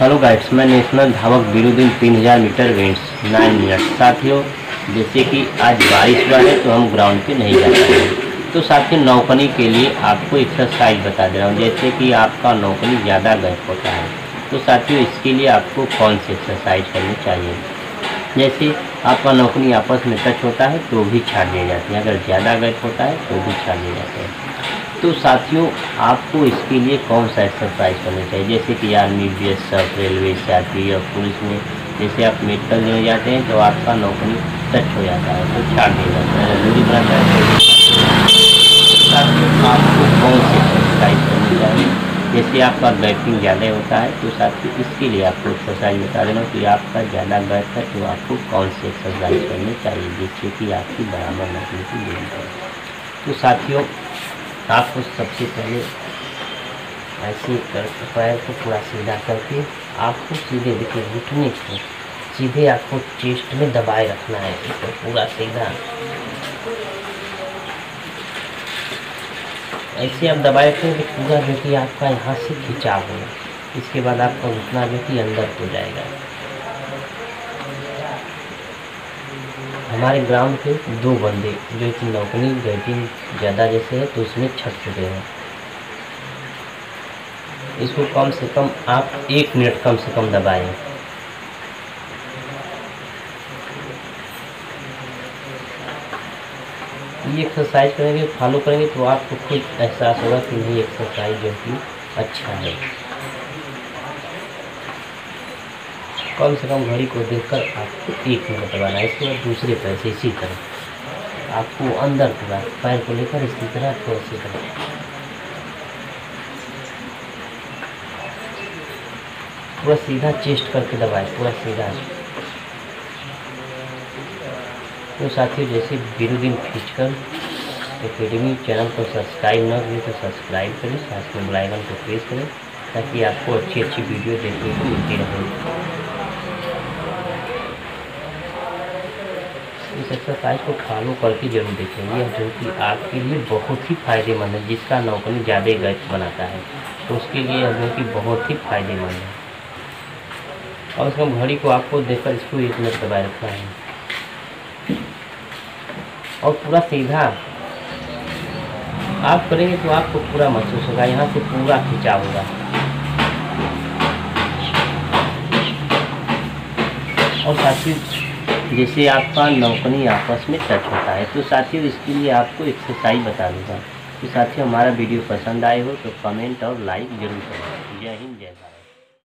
Hello guides मैं national धावक बिरुद्दीन तीन हज़ार मीटर वेंट्स नाइन मिनट साथियों, जैसे कि आज बारिश हुआ है तो हम ग्राउंड पे नहीं जा पाए तो साथियों नौकनी के लिए आपको एक्सरसाइज बता दे रहा हूँ, जैसे कि आपका नौकनी ज़्यादा गैप होता है। तो साथियों, इसके लिए आपको कौन सी एक्सरसाइज करनी चाहिए? जैसे आपका नौकनी आपस में टच होता है तो भी छाड़ दिए जाते हैं, अगर ज़्यादा गैप होता है तो भी छाड़ दिए जाते हैं। तो साथियों, आपको इसके लिए कौन सा एक्सरसाइज करना चाहिए? जैसे कि army B S F railway C R P police में जैसे आप मेडिकल में जाते हैं तो आपका नौकरी टच हो जाता है तो छाड़ दिया जाता है दूरी बनाता है साथियों, आपको कौन सी एक्सरसाइज करनी चाहिए? जैसे आपका गैपिंग ज़्यादा होता है तो साथियों, इसके लिए आपको एक्सरसाइज बता देना कि आपका ज़्यादा गैप है तो आपको कौन सी एक्सरसाइज करनी चाहिए, जिससे कि आपकी बराबर नौकरी की दूरी तो साथियों आपको सबसे पहले ऐसे कर, पैर को पूरा सीधा करके आपको सीधे देखिए घुटने को सीधे आपको चेस्ट में दबाए रखना है इसको पूरा सीधा। ऐसे आप दबाए रखेंगे, पूरा जो कि आपका यहाँ से खिंचाव होगा इसके बाद आपका घुटना जो कि अंदर हो जाएगा। हमारे ग्राउंड के दो बंदे जो कि नौकरी बैटिंग ज़्यादा जैसे है तो उसमें छट चुके हैं। इसको कम से कम आप एक मिनट कम से कम दबाएँ। ये एक्सरसाइज करेंगे फॉलो करेंगे तो आपको खुद एहसास होगा कि नहीं एक्सरसाइज जो कि अच्छा है। कम से कम घड़ी को देखकर आपको एक मिनट दबाना है। इसके बाद दूसरे पैर से इसी तरह आपको अंदर पूरा पैर को लेकर इसी तरह तो इसी तरह। पूरा सीधा चेस्ट करके दबाए, पूरा सीधा। तो साथियों, जैसे बिरुदीन खींचकर एकेडमी चैनल को सब्सक्राइब न करें तो सब्सक्राइब करें, साथ में बेलाइकन को प्रेस करें, ताकि आपको अच्छी अच्छी वीडियो देखने को मिलती रहे। इस एक्सरसाइज को फॉलो करके ज़रूर देखेंगे। जो कि आपके लिए बहुत ही फ़ायदेमंद है, जिसका नौकरी ज़्यादा गैस बनाता है। तो उसके लिए जो कि बहुत ही फ़ायदेमंद है। और उसमें घड़ी को आपको देखकर इसको एक मिनट दबाए रखना है। और पूरा सीधा आप करेंगे तो आपको पूरा महसूस होगा, यहाँ से पूरा खिंचाव होगा। और साथी जैसे आपका नौकनी आपस में टच होता है। तो साथियों, इसके लिए आपको एक्सरसाइज बता दूँगा तो साथियों, हमारा वीडियो पसंद आए हो तो कमेंट और लाइक ज़रूर करें। जय हिंद, जय भारत।